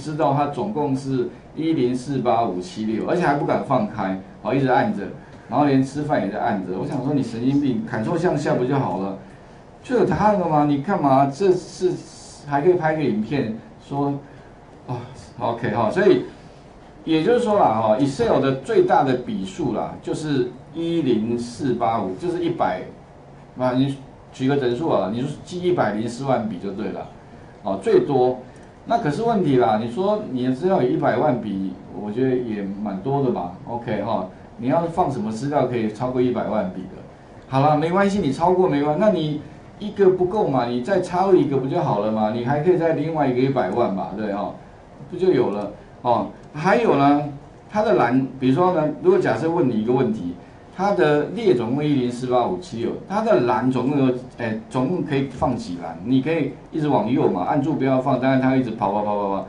知道它总共是一零四八五七六，而且还不敢放开，好一直按着，然后连吃饭也在按着。我想说你神经病，砍错向下不就好了？就有答案了吗？你干嘛？这是还可以拍个影片说，啊，OK 哈，所以也就是说啦哈，Excel 的最大的笔数啦，就是一零四八五，就是一百，那，你取个整数啊，你就记一百零四万笔就对了，哦，最多。那可是问题啦，你说你的资料有一百万笔，我觉得也蛮多的吧。OK 哈，你要放什么资料可以超过一百万笔的？好了，没关系，你超过没关系那你一个不够嘛，你再超一个不就好了嘛？你还可以再另外一个一百万吧，对哈，不就有了哦？还有呢，它的栏，比如说呢，如果假设问你一个问题。它的列总共一零四八五七六，它的栏总共有，哎，总共可以放几栏？你可以一直往右嘛，按住不要放，当然它一直跑跑跑跑跑，